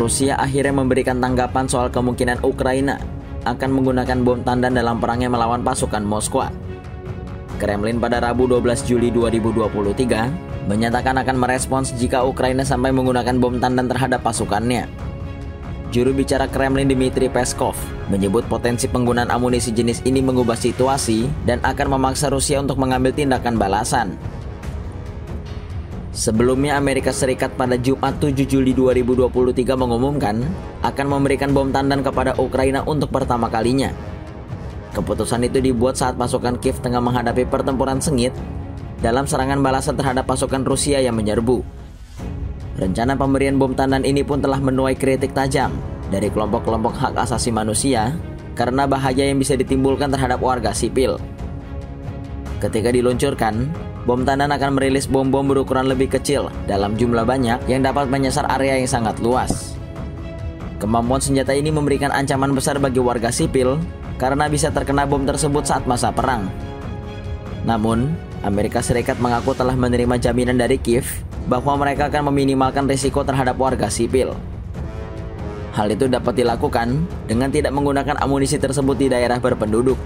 Rusia akhirnya memberikan tanggapan soal kemungkinan Ukraina akan menggunakan bom tandan dalam perangnya melawan pasukan Moskwa. Kremlin pada Rabu 12 Juli 2023 menyatakan akan merespons jika Ukraina sampai menggunakan bom tandan terhadap pasukannya. Juru bicara Kremlin Dmitry Peskov menyebut potensi penggunaan amunisi jenis ini mengubah situasi dan akan memaksa Rusia untuk mengambil tindakan balasan. Sebelumnya Amerika Serikat pada Jumat 7 Juli 2023 mengumumkan akan memberikan bom tandan kepada Ukraina untuk pertama kalinya. Keputusan itu dibuat saat pasukan Kiev tengah menghadapi pertempuran sengit dalam serangan balasan terhadap pasukan Rusia yang menyerbu. Rencana pemberian bom tandan ini pun telah menuai kritik tajam dari kelompok-kelompok hak asasi manusia karena bahaya yang bisa ditimbulkan terhadap warga sipil. Ketika diluncurkan, Bom tandan akan merilis bom-bom berukuran lebih kecil dalam jumlah banyak yang dapat menyasar area yang sangat luas. Kemampuan senjata ini memberikan ancaman besar bagi warga sipil karena bisa terkena bom tersebut saat masa perang. Namun, Amerika Serikat mengaku telah menerima jaminan dari Kiev bahwa mereka akan meminimalkan risiko terhadap warga sipil. Hal itu dapat dilakukan dengan tidak menggunakan amunisi tersebut di daerah berpenduduk.